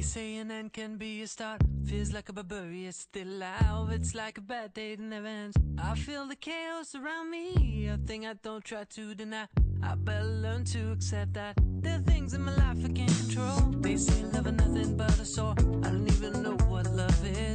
They say an end can be a start. Feels like a barbarian still alive. It's like a bad day that never ends. I feel the chaos around me. A thing I don't try to deny. I better learn to accept that there are things in my life I can't control. They say love is nothing but a sore. I don't even know what love is.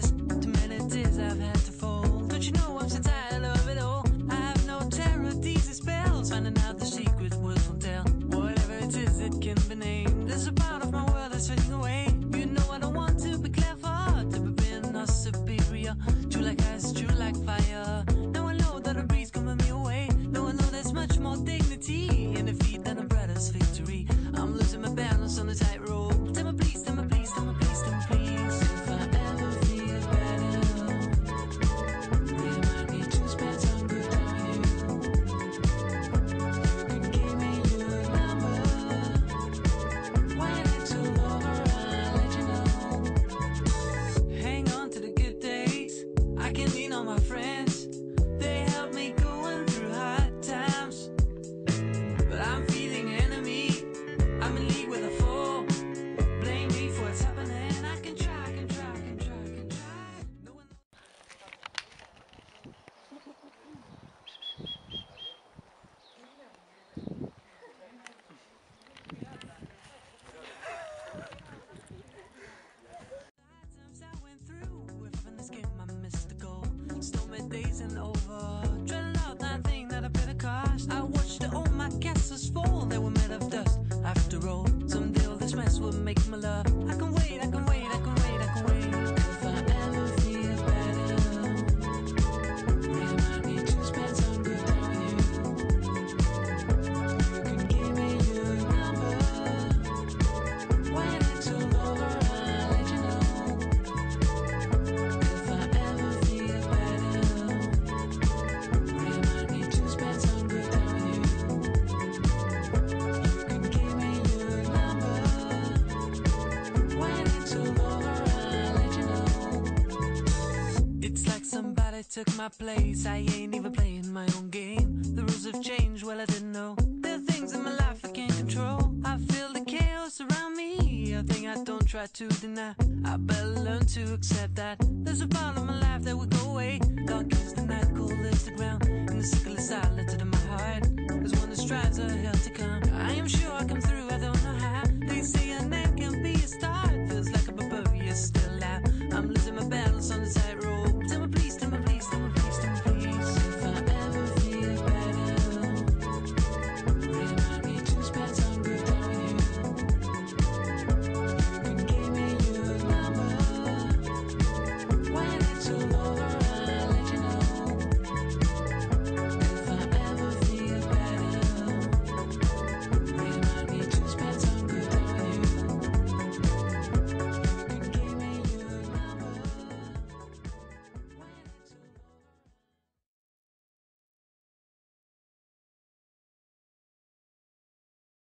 And over. Dreading out that thing that I paid a cost. I watched all my castles fall. They were made of dust. After all, someday all this mess will make took my place. I ain't even playing my own game. The rules have changed, well, I didn't know. There are things in my life I can't control. I feel the chaos around me. A thing I don't try to deny. I better learn to accept that. There's a part of my life that will go away. Dark is the night, cold is the ground. And the sickle is silent